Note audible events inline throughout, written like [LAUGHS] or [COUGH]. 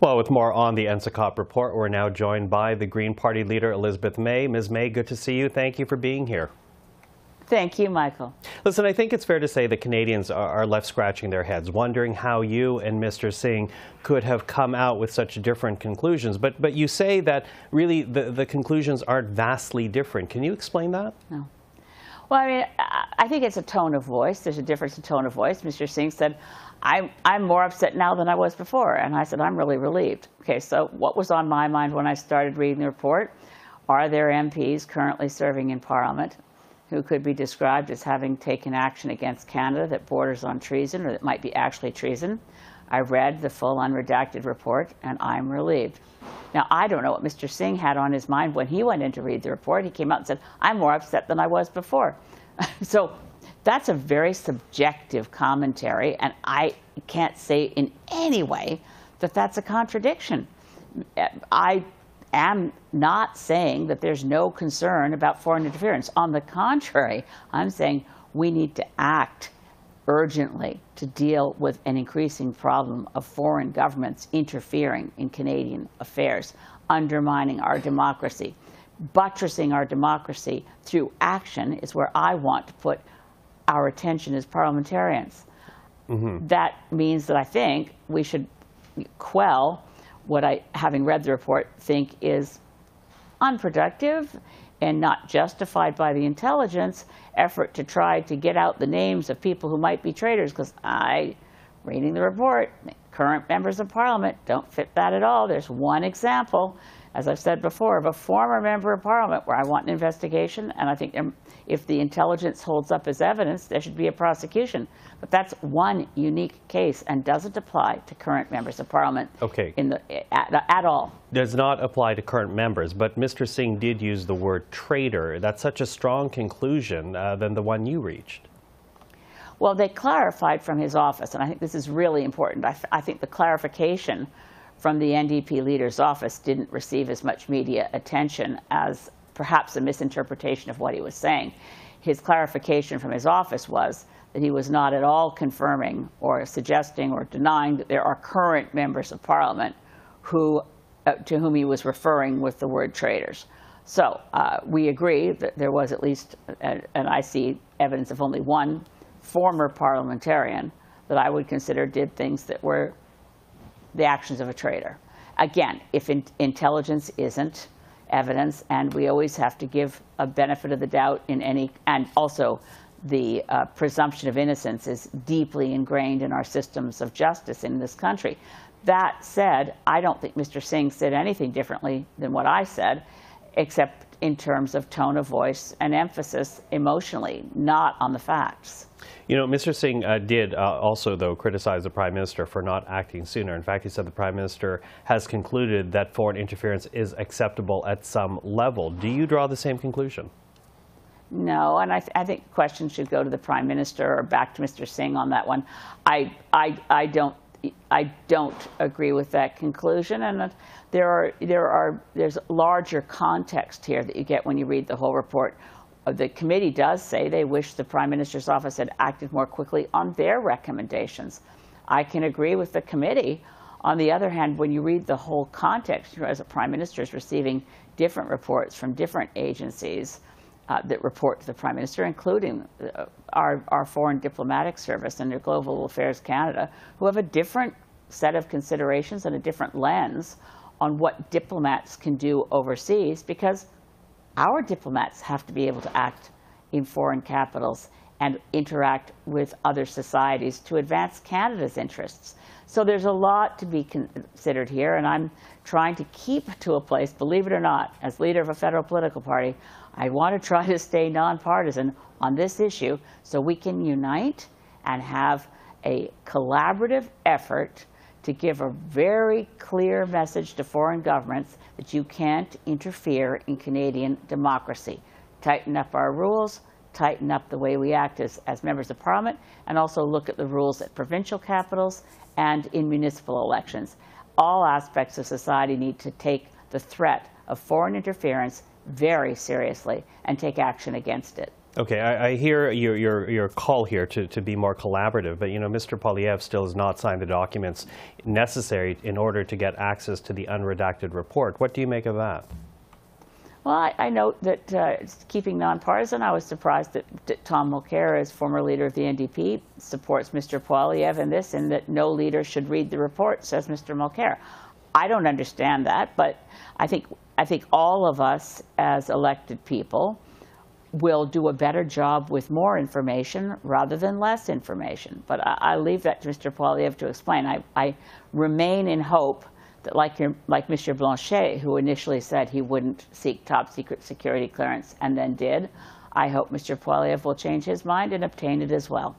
Well, with more on the NSICOP report, we're now joined by the Green Party leader, Elizabeth May. Ms. May, good to see you. Thank you for being here. Thank you, Michael. Listen, I think it's fair to say that Canadians are, are, left scratching their heads, wondering how you and Mr. Singh could have come out with such different conclusions. But, but you say that really the, the conclusions aren't vastly different. Can you explain that? No. Well, I mean, I think it's a tone of voice. There's a difference in tone of voice. Mr. Singh said, I'm, I'm more upset now than I was before. And I said, I'm really relieved. Okay, so what was on my mind when I started reading the report? Are there MPs currently serving in Parliament who could be described as having taken action against Canada that borders on treason or that might be actually treason. I read the full unredacted report and I'm relieved. Now, I don't know what Mr. Singh had on his mind when he went in to read the report. He came out and said, I'm more upset than I was before. [LAUGHS] so that's a very subjective commentary, and I can't say in any way that that's a contradiction. I am not saying that there's no concern about foreign interference. On the contrary, I'm saying we need to act urgently to deal with an increasing problem of foreign governments interfering in Canadian affairs, undermining our democracy. Buttressing our democracy through action is where I want to put our attention as parliamentarians. Mm -hmm. That means that I think we should quell what I, having read the report, think is unproductive and not justified by the intelligence effort to try to get out the names of people who might be traitors. Because I, reading the report, current members of parliament don't fit that at all. There's one example, as I've said before, of a former member of parliament where I want an investigation, and I think if the intelligence holds up as evidence, there should be a prosecution. But that's one unique case and doesn't apply to current members of parliament okay. in the, at, at all. Does not apply to current members, but Mr. Singh did use the word traitor. That's such a strong conclusion uh, than the one you reached. Well, they clarified from his office, and I think this is really important. I, I think the clarification from the NDP leader's office didn't receive as much media attention as perhaps a misinterpretation of what he was saying. His clarification from his office was that he was not at all confirming or suggesting or denying that there are current members of parliament who, uh, to whom he was referring with the word traitors. So uh, we agree that there was at least, uh, and I see evidence of only one former parliamentarian that I would consider did things that were the actions of a traitor. Again, if in intelligence isn't evidence, and we always have to give a benefit of the doubt in any, and also the uh, presumption of innocence is deeply ingrained in our systems of justice in this country. That said, I don't think Mr. Singh said anything differently than what I said, except in terms of tone of voice and emphasis emotionally, not on the facts. You know, Mr. Singh uh, did uh, also, though, criticize the Prime Minister for not acting sooner. In fact, he said the Prime Minister has concluded that foreign interference is acceptable at some level. Do you draw the same conclusion? No, and I, th I think questions should go to the Prime Minister or back to Mr. Singh on that one. I, I, I don't I don't agree with that conclusion, and there are there are there's larger context here that you get when you read the whole report. Uh, the committee does say they wish the Prime Minister's office had acted more quickly on their recommendations. I can agree with the committee. On the other hand, when you read the whole context, you know, as a Prime Minister is receiving different reports from different agencies, uh, that report to the Prime Minister, including uh, our, our Foreign Diplomatic Service and their Global Affairs Canada, who have a different set of considerations and a different lens on what diplomats can do overseas because our diplomats have to be able to act in foreign capitals and interact with other societies to advance Canada's interests. So there's a lot to be considered here, and I'm trying to keep to a place, believe it or not, as leader of a federal political party, I want to try to stay nonpartisan on this issue so we can unite and have a collaborative effort to give a very clear message to foreign governments that you can't interfere in Canadian democracy. Tighten up our rules, tighten up the way we act as, as members of parliament, and also look at the rules at provincial capitals and in municipal elections. All aspects of society need to take the threat of foreign interference very seriously and take action against it. Okay, I, I hear your, your, your call here to, to be more collaborative, but you know, Mr. Poilievre still has not signed the documents necessary in order to get access to the unredacted report. What do you make of that? Well, I, I note that uh, keeping nonpartisan, I was surprised that, that, Tom Mulcair, as former leader of the NDP, supports Mr. Poilievre in this, and that no leader should read the report, says Mr. Mulcair. I don't understand that, but I think I think all of us as elected people will do a better job with more information rather than less information. But I, I leave that to Mr. Poilievre to explain. I, I remain in hope that like, your, like Mr. Blanchet, who initially said he wouldn't seek top secret security clearance and then did, I hope Mr. Poilievre will change his mind and obtain it as well.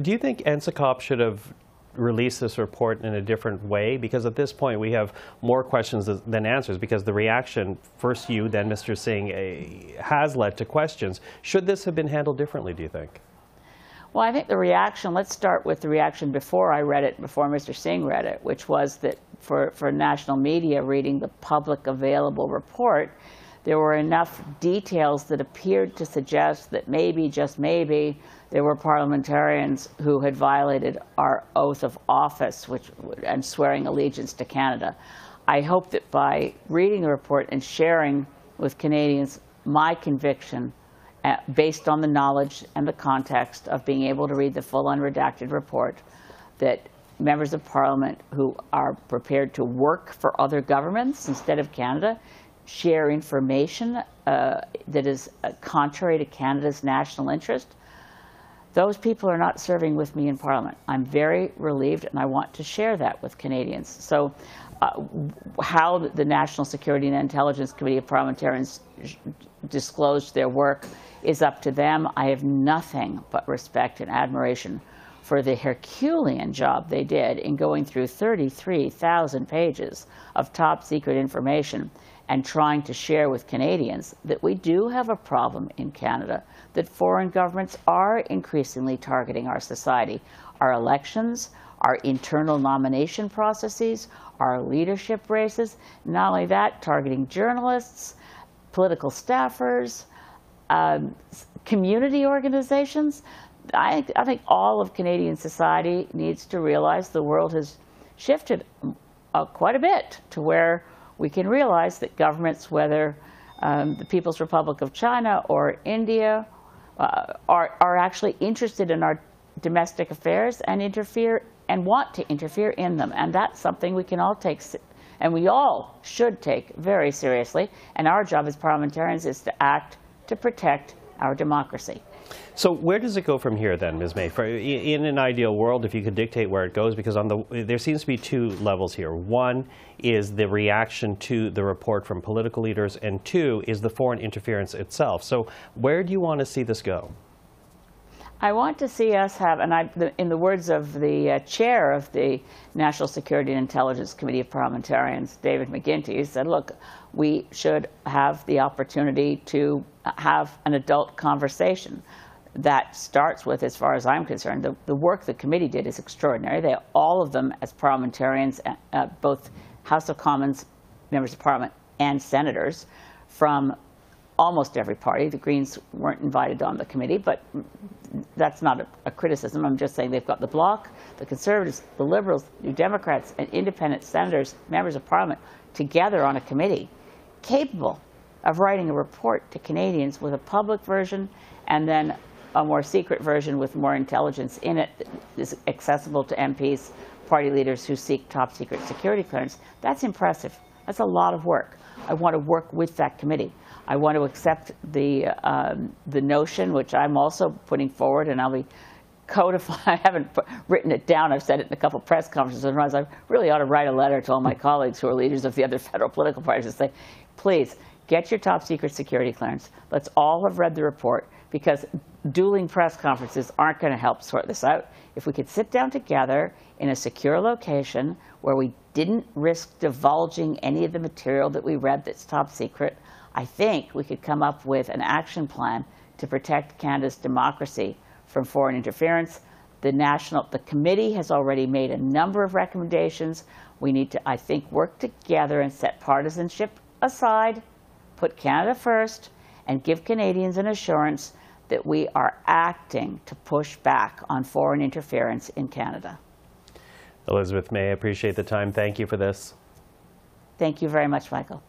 Do you think NSICOP should have released this report in a different way? Because at this point we have more questions than answers because the reaction, first you, then Mr. Singh, uh, has led to questions. Should this have been handled differently, do you think? Well, I think the reaction, let's start with the reaction before I read it, before Mr. Singh read it, which was that for, for national media reading the public available report, there were enough details that appeared to suggest that maybe, just maybe, there were parliamentarians who had violated our oath of office which, and swearing allegiance to Canada. I hope that by reading the report and sharing with Canadians my conviction uh, based on the knowledge and the context of being able to read the full unredacted report, that members of parliament who are prepared to work for other governments instead of Canada share information uh, that is uh, contrary to Canada's national interest, those people are not serving with me in Parliament. I'm very relieved, and I want to share that with Canadians. So, uh, how the National Security and Intelligence Committee of Parliamentarians disclosed their work is up to them. I have nothing but respect and admiration for the Herculean job they did in going through 33,000 pages of top secret information and trying to share with Canadians that we do have a problem in Canada, that foreign governments are increasingly targeting our society, our elections, our internal nomination processes, our leadership races. Not only that, targeting journalists, political staffers, um, community organizations. I, I, think all of Canadian society needs to realize the world has shifted uh, quite a bit to where we can realize that governments, whether um, the People's Republic of China or India, uh, are, are actually interested in our domestic affairs and interfere and want to interfere in them. And that's something we can all take and we all should take very seriously. And our job as parliamentarians is to act to protect our democracy. So where does it go from here then, Ms. May? For, in an ideal world, if you could dictate where it goes, because on the there seems to be two levels here. One is the reaction to the report from political leaders, and two is the foreign interference itself. So where do you want to see this go? I want to see us have, and I, the, in the words of the uh, chair of the National Security and Intelligence Committee of Parliamentarians, David McGuinty, said, look, we should have the opportunity to have an adult conversation. That starts with, as far as I'm concerned, the, the work the committee did is extraordinary. They, all of them, as parliamentarians, uh, uh both House of Commons members of Parliament and senators from almost every party. The Greens weren't invited on the committee, but that's not a, a, criticism. I'm just saying they've got the Bloc, the Conservatives, the Liberals, New Democrats, and independent senators, members of Parliament, together on a committee capable of writing a report to Canadians with a public version and then a more secret version with more intelligence in it that is accessible to MPs, party leaders who seek top secret security clearance. That's impressive. That's a lot of work. I want to work with that committee. I want to accept the, um, the notion, which I'm also putting forward, and I'll be codifying. [LAUGHS] I haven't put, written it down. I've said it in a couple press conferences. And I really ought to write a letter to all my colleagues who are leaders of the other [LAUGHS] federal political parties and say, please, get your top secret security clearance. Let's all have read the report because dueling press conferences aren't going to help sort this out. If we could sit down together in a secure location where we didn't risk divulging any of the material that we read that's top secret, I think we could come up with an action plan to protect Canada's democracy from foreign interference. The national, the committee has already made a number of recommendations. We need to, I think, work together and set partisanship aside, put Canada first, and give Canadians an assurance that we are acting to push back on foreign interference in Canada. Elizabeth May, I appreciate the time. Thank you for this. Thank you very much, Michael.